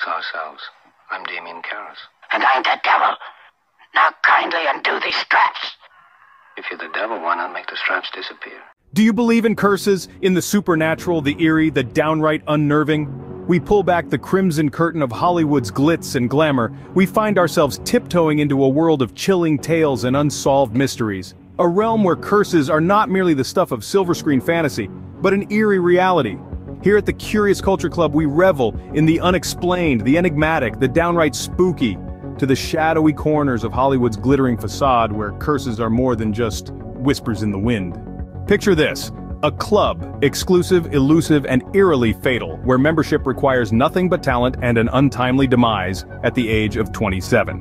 It's ourselves. I'm Damien Karras. And I'm the devil. Now kindly undo these straps. If you're the devil, why not make the straps disappear? Do you believe in curses, in the supernatural, the eerie, the downright unnerving? We pull back the crimson curtain of Hollywood's glitz and glamour, we find ourselves tiptoeing into a world of chilling tales and unsolved mysteries. A realm where curses are not merely the stuff of silver screen fantasy, but an eerie reality. Here at the Curious Culture Club we revel in the unexplained, the enigmatic, the downright spooky, to the shadowy corners of Hollywood's glittering facade where curses are more than just whispers in the wind. Picture this, a club, exclusive, elusive, and eerily fatal, where membership requires nothing but talent and an untimely demise at the age of 27.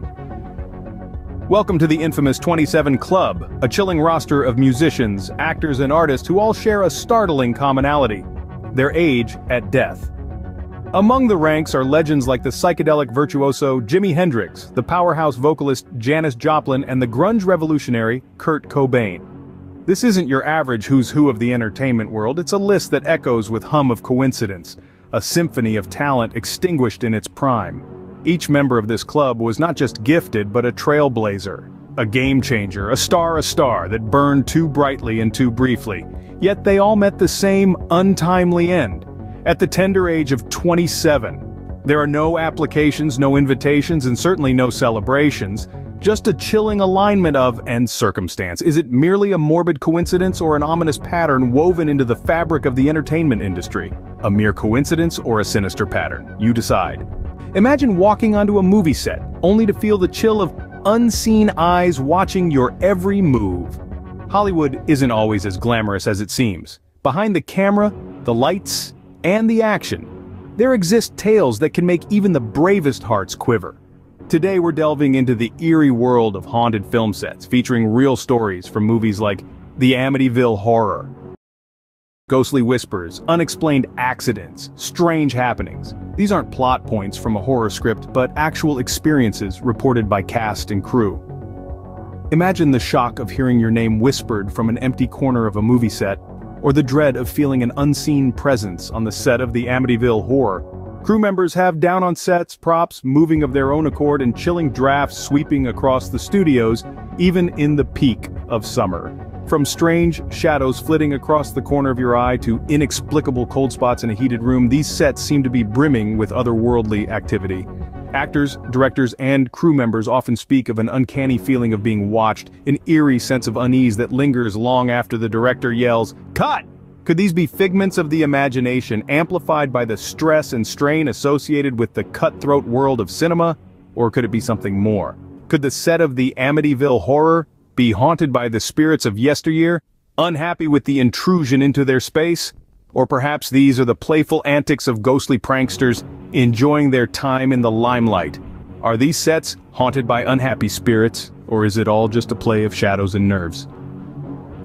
Welcome to the infamous 27 Club, a chilling roster of musicians, actors and artists who all share a startling commonality. Their age at death. Among the ranks are legends like the psychedelic virtuoso Jimi Hendrix, the powerhouse vocalist Janis Joplin and the grunge revolutionary Kurt Cobain. This isn't your average who's who of the entertainment world, it's a list that echoes with hum of coincidence, a symphony of talent extinguished in its prime. Each member of this club was not just gifted but a trailblazer, a game changer, a star a star that burned too brightly and too briefly. Yet they all met the same untimely end. At the tender age of 27. There are no applications, no invitations, and certainly no celebrations. Just a chilling alignment of and circumstance. Is it merely a morbid coincidence or an ominous pattern woven into the fabric of the entertainment industry? A mere coincidence or a sinister pattern? You decide. Imagine walking onto a movie set, only to feel the chill of unseen eyes watching your every move. Hollywood isn't always as glamorous as it seems. Behind the camera, the lights, and the action, there exist tales that can make even the bravest hearts quiver. Today we're delving into the eerie world of haunted film sets featuring real stories from movies like The Amityville Horror, ghostly whispers, unexplained accidents, strange happenings. These aren't plot points from a horror script but actual experiences reported by cast and crew. Imagine the shock of hearing your name whispered from an empty corner of a movie set, or the dread of feeling an unseen presence on the set of the Amityville Horror. Crew members have down on sets, props, moving of their own accord and chilling drafts sweeping across the studios, even in the peak of summer. From strange shadows flitting across the corner of your eye to inexplicable cold spots in a heated room, these sets seem to be brimming with otherworldly activity. Actors, directors, and crew members often speak of an uncanny feeling of being watched, an eerie sense of unease that lingers long after the director yells, Cut! Could these be figments of the imagination amplified by the stress and strain associated with the cutthroat world of cinema? Or could it be something more? Could the set of the Amityville Horror be haunted by the spirits of yesteryear, unhappy with the intrusion into their space? Or perhaps these are the playful antics of ghostly pranksters, enjoying their time in the limelight. Are these sets haunted by unhappy spirits, or is it all just a play of shadows and nerves?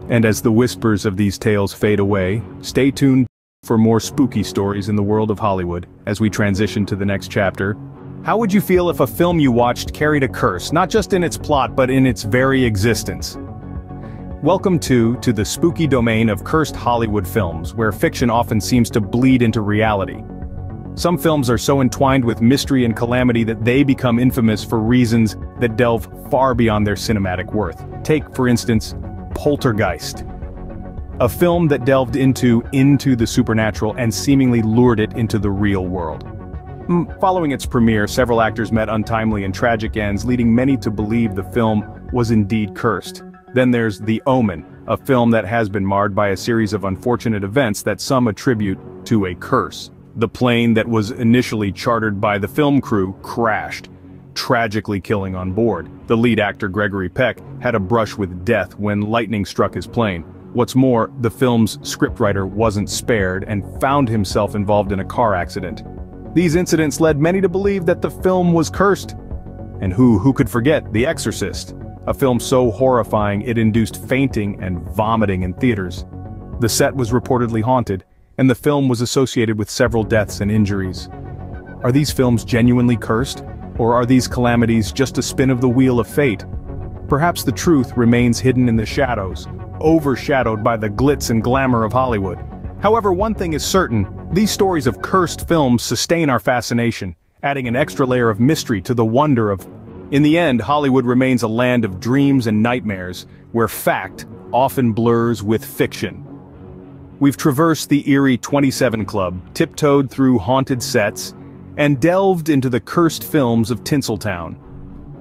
And as the whispers of these tales fade away, stay tuned for more spooky stories in the world of Hollywood as we transition to the next chapter, how would you feel if a film you watched carried a curse, not just in its plot but in its very existence? Welcome to, to the spooky domain of cursed Hollywood films, where fiction often seems to bleed into reality. Some films are so entwined with mystery and calamity that they become infamous for reasons that delve far beyond their cinematic worth. Take, for instance, Poltergeist. A film that delved into, into the supernatural and seemingly lured it into the real world. Following its premiere, several actors met untimely and tragic ends, leading many to believe the film was indeed cursed. Then there's The Omen, a film that has been marred by a series of unfortunate events that some attribute to a curse. The plane that was initially chartered by the film crew crashed, tragically killing on board. The lead actor Gregory Peck had a brush with death when lightning struck his plane. What's more, the film's scriptwriter wasn't spared and found himself involved in a car accident. These incidents led many to believe that the film was cursed. And who, who could forget The Exorcist, a film so horrifying it induced fainting and vomiting in theaters. The set was reportedly haunted, and the film was associated with several deaths and injuries. Are these films genuinely cursed, or are these calamities just a spin of the wheel of fate? Perhaps the truth remains hidden in the shadows, overshadowed by the glitz and glamour of Hollywood. However, one thing is certain, these stories of cursed films sustain our fascination, adding an extra layer of mystery to the wonder of... In the end, Hollywood remains a land of dreams and nightmares, where fact often blurs with fiction. We've traversed the eerie 27 Club, tiptoed through haunted sets, and delved into the cursed films of Tinseltown.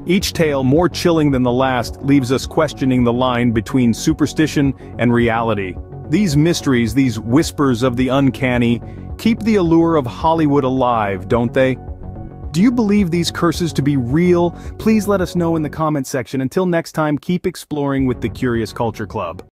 Each tale more chilling than the last leaves us questioning the line between superstition and reality. These mysteries, these whispers of the uncanny, keep the allure of Hollywood alive, don't they? Do you believe these curses to be real? Please let us know in the comment section. Until next time, keep exploring with the Curious Culture Club.